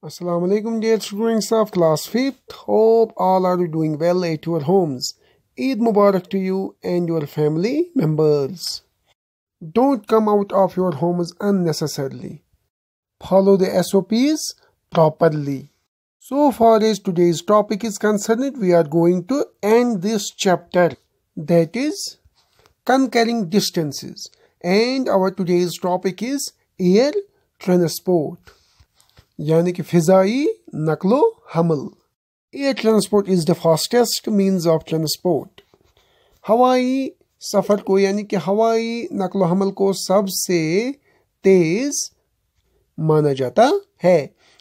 Assalamu alaikum dear students of class 5th. Hope all are doing well at your homes. Eid Mubarak to you and your family members. Don't come out of your homes unnecessarily. Follow the SOPs properly. So far as today's topic is concerned, we are going to end this chapter. That is conquering distances. And our today's topic is air transport. यानी कि फिजाई, नकलो, हमल। Air transport is the fastest means of transport हवाई सफ़र को यानी कि हवाई, नकलो, हमल को सबसे तेज माना जाता है।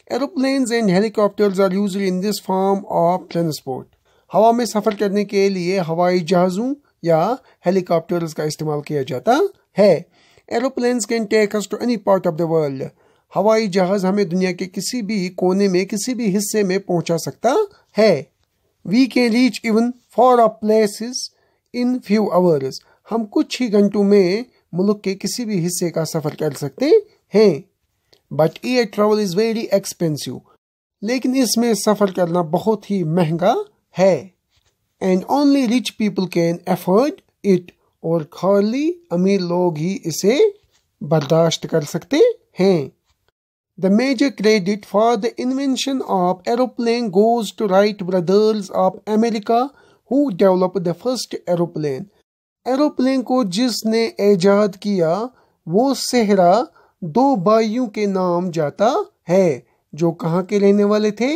Aeroplanes and helicopters are use in this form of transport हवा में सफ़र करने के लिए हवाई जहाज़ों या हेलीकॉप्टर्स का इस्तेमाल किया जाता है। Aeroplanes can take us to any part of the world हवाई जहाज़ हमें दुनिया के किसी भी कोने में, किसी भी हिस्से में पहुँचा सकता है। We can reach even far a places in few hours हम कुछ ही घंटों में मुल्क के किसी भी हिस्से का सफ़र कर सकते हैं। But air travel is very expensive लेकिन इसमें सफ़र करना बहुत ही महँगा है। And only rich people can afford it और खाली अमीर लोग ही इसे बर्दाश्त कर सकते हैं। The major credit for the invention of aeroplane goes to Wright brothers of America who developed the first aeroplane. Aeroplane को जिसने ईजाद किया वो सेहरा दो भाइयों के नाम जाता है जो कहाँ के रहने वाले थे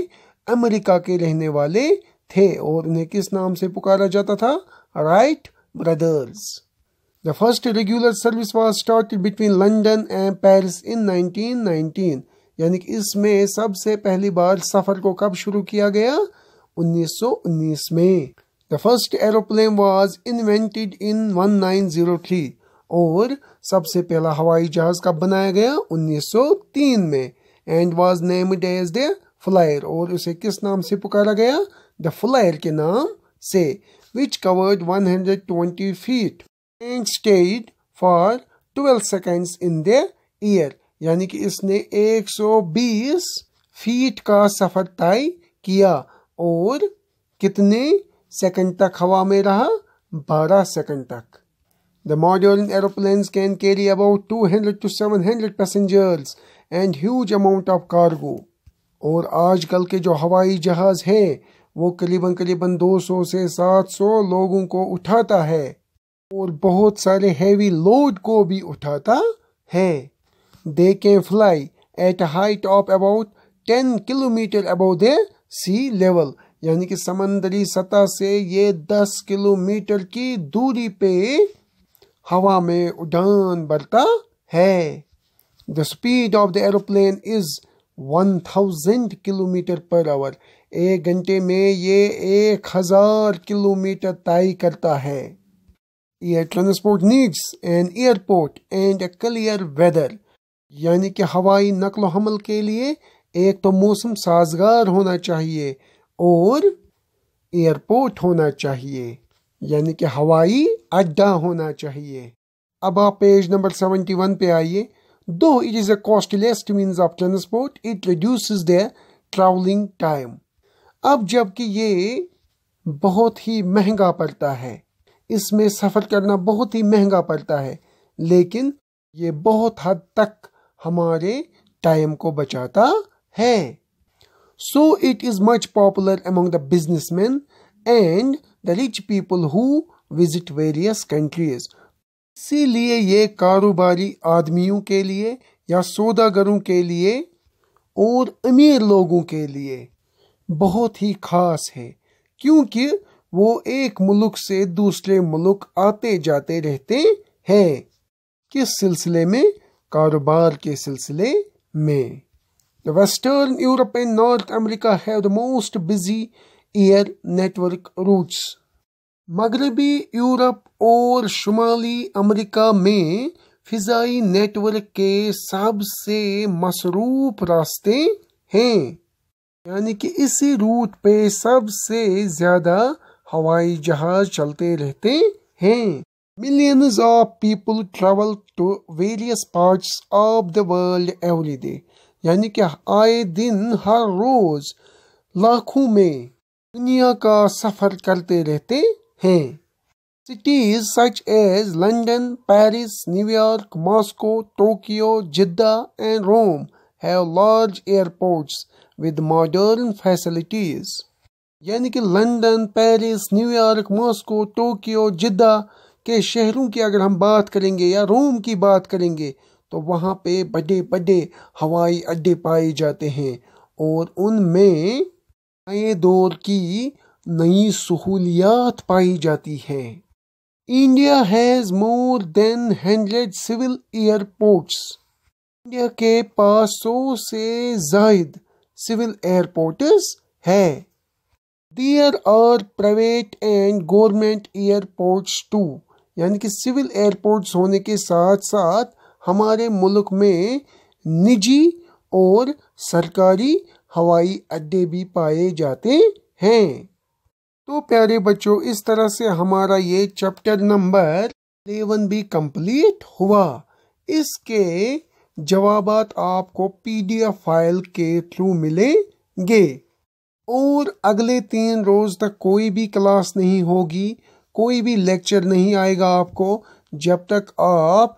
अमेरिका के रहने वाले थे और उन्हें किस नाम से पुकारा जाता था Wright brothers The first regular service was started between London and Paris in 1919. यानी कि इसमें सबसे पहली बार सफ़र को कब शुरू किया गया? 1919 में। The first aeroplane was invented in 1903 और सबसे पहला हवाई जहाज़ कब बनाया गया? 1903 में। And was named as the flyer और उसे किस नाम से पुकारा गया? द फ्लायर के नाम से which covered 120 feet and stayed for 12 seconds in the year यानी कि इसने 120 फीट का सफ़र तय किया और कितने सेकंड तक हवा में रहा? 12 सेकंड तक। The modern aeroplanes can carry about 200 to 700 passengers and huge amount of cargo. और आजकल के जो हवाई जहाज़ है, वो करीबन करीबन 200 से 700 लोगों को उठाता है और बहुत सारे हैवी लोड को भी उठाता है। They can fly at a height of about 10 kilometre above the sea level. यानी कि समंदरी सतह से ये 10 किलोमीटर की दूरी पे हवा में उड़ान भरता है। The speed of the aeroplane is 1000 kilometre per hour एक घंटे में ये एक हज़ार किलोमीटर तय करता है। Air transport needs an airport and a clear weather यानी कि हवाई नकल हमल के लिए एक तो मौसम साजगार होना चाहिए और एयरपोर्ट होना चाहिए, यानी कि हवाई अड्डा होना चाहिए। अब आप पेज नंबर सेवेंटी वन पे आइए। दो it is a costlest means of transport it reduce the travelling time अब जबकि ये बहुत ही महँगा पड़ता है, इसमें सफ़र करना बहुत ही महँगा पड़ता है, लेकिन ये बहुत हद तक हमारे टाइम को बचाता है। So it is much popular among the businessman and the rich people who visit various countries इसीलिए ये कारोबारी आदमियों के लिए या सौदागरों के लिए और अमीर लोगों के लिए बहुत ही खास है, क्योंकि वो एक मुल्क से दूसरे मुल्क आते जाते रहते हैं। किस सिलसिले में? कारोबार के सिलसिले में। The Western Europe and North America have the most busy air network. मगरबी यूरोप और शुमाली अमेरिका में फिजाई नेटवर्क के सबसे मसरूफ रास्ते हैं। यानी कि इसी रूट पे सबसे ज़्यादा हवाई जहाज़ चलते रहते हैं। Millions of people travel to various parts of the world every day. यानी कि आए दिन, हर रोज लाखों में दुनिया का सफ़र करते रहते हैं cities such as London Paris New York Moscow Tokyo Jeddah and Rome have large airports with modern facilities यानी कि London Paris New York Moscow Tokyo Jeddah के शहरों की अगर हम बात करेंगे या रोम की बात करेंगे तो वहाँ पे बड़े बड़े हवाई अड्डे पाए जाते हैं और उनमें नए दौर की नई सहूलियात पाई जाती हैं। India has more than hundred civil airports. India के पास सौ से जायद सिविल एयरपोर्ट्स है। There are private and government airports too. यानी कि सिविल एयरपोर्ट्स होने के साथ साथ हमारे मुल्क में निजी और सरकारी हवाई अड्डे भी पाए जाते हैं। तो प्यारे बच्चों, इस तरह से हमारा ये चैप्टर नंबर इलेवन भी कंप्लीट हुआ। इसके जवाबात आपको पीडीएफ फ़ाइल के थ्रू मिलेंगे। और अगले तीन रोज तक कोई भी क्लास नहीं होगी कोई भी लेक्चर नहीं आएगा आपको जब तक आप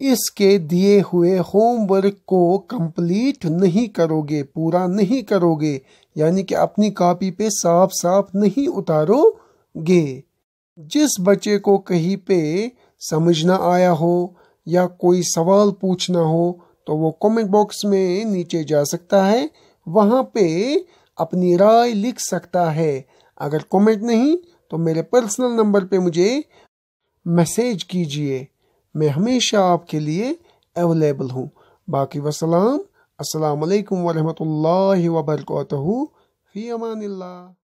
इसके दिए हुए होमवर्क को कंप्लीट नहीं करोगे, पूरा नहीं करोगे, यानी कि अपनी कॉपी पे साफ़ साफ़ नहीं उतारोगे। जिस बच्चे को कहीं पे समझना आया हो या कोई सवाल पूछना हो तो वो कमेंट बॉक्स में नीचे जा सकता है, वहाँ पे अपनी राय लिख सकता है। अगर कमेंट नहीं तो मेरे पर्सनल नंबर पे मुझे मैसेज कीजिए। मैं हमेशा आपके लिए अवेलेबल हूँ। बाकी वसलाम असल वरहमत वरहमतुल्लाहि वबरकातुहू फ़ी अमानिल्लाह।